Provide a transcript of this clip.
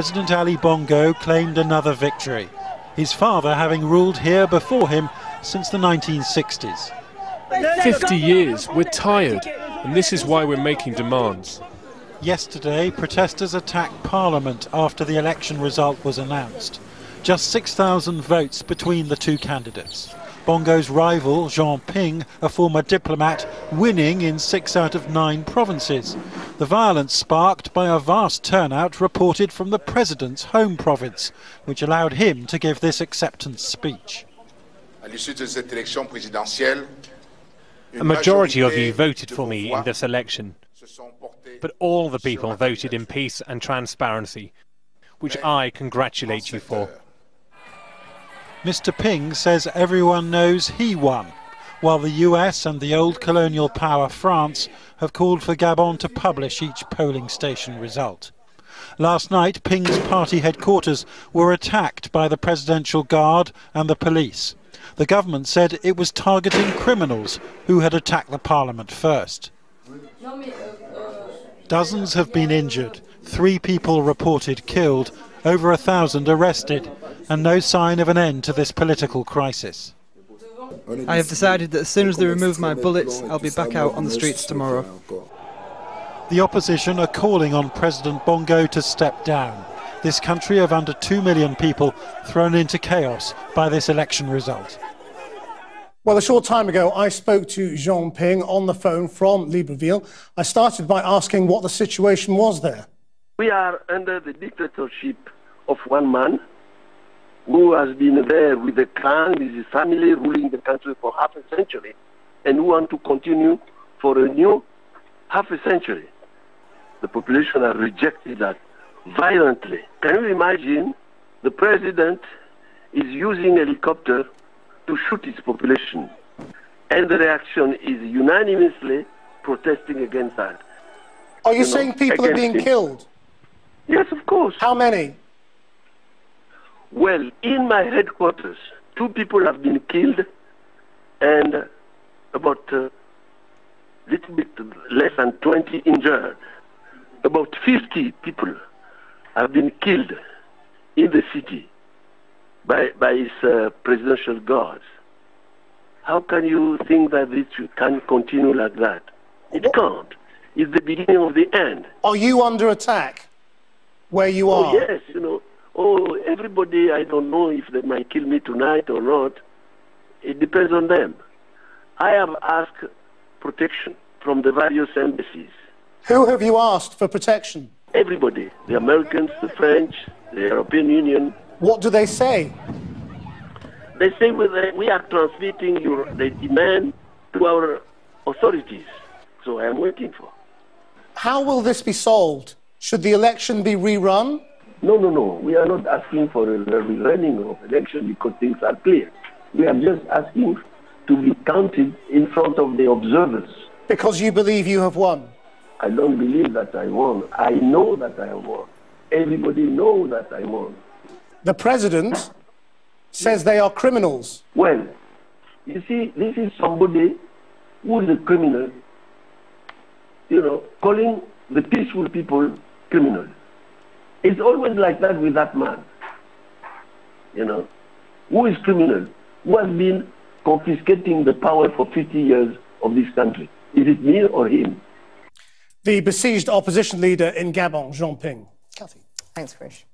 President Ali Bongo claimed another victory, his father having ruled here before him since the 1960s. 50 years, we're tired, and this is why we're making demands. Yesterday, protesters attacked Parliament after the election result was announced. Just 6,000 votes between the two candidates. Bongo's rival, Jean Ping, a former diplomat, winning in six out of nine provinces. The violence sparked by a vast turnout reported from the president's home province, which allowed him to give this acceptance speech. A majority of you voted for me in this election, but all the people voted in peace and transparency, which I congratulate you for. Mr. Ping says everyone knows he won, while the US and the old colonial power France have called for Gabon to publish each polling station result. Last night, Ping's party headquarters were attacked by the Presidential Guard and the police. The government said it was targeting criminals who had attacked the parliament first. Dozens have been injured, three people reported killed, over a thousand arrested, and no sign of an end to this political crisis. I have decided that as soon as they remove my bullets, I'll be back out on the streets tomorrow. The opposition are calling on President Bongo to step down. This country of under 2 million people thrown into chaos by this election result. Well, a short time ago, I spoke to Jean Ping on the phone from Libreville. I started by asking what the situation was there. We are under the dictatorship of one man who has been there with the clan, with his family, ruling the country for half a century, and who want to continue for a new half a century. The population have rejected that violently. Can you imagine the president is using helicopter to shoot his population, and the reaction is unanimously protesting against that. Are you, you saying know, people are being him. killed? Yes, of course. How many? Well, in my headquarters, two people have been killed and about a uh, little bit less than 20 injured. About 50 people have been killed in the city by, by his uh, presidential guards. How can you think that this can continue like that? It can't. It's the beginning of the end. Are you under attack? where you oh, are? Yes, you know. Everybody, I don't know if they might kill me tonight or not. It depends on them. I have asked protection from the various embassies. Who have you asked for protection? Everybody. The Americans, the French, the European Union. What do they say? They say uh, we are transmitting your, the demand to our authorities. So I am waiting for. How will this be solved? Should the election be rerun? No, no, no. We are not asking for a rerunning of election because things are clear. We are just asking to be counted in front of the observers. Because you believe you have won? I don't believe that I won. I know that I won. Everybody knows that I won. The president says they are criminals. Well, you see, this is somebody who is a criminal, you know, calling the peaceful people criminal. It's always like that with that man. You know, who is criminal? Who has been confiscating the power for 50 years of this country? Is it me or him? The besieged opposition leader in Gabon, Jean Ping. Cathy. Thanks, Krish.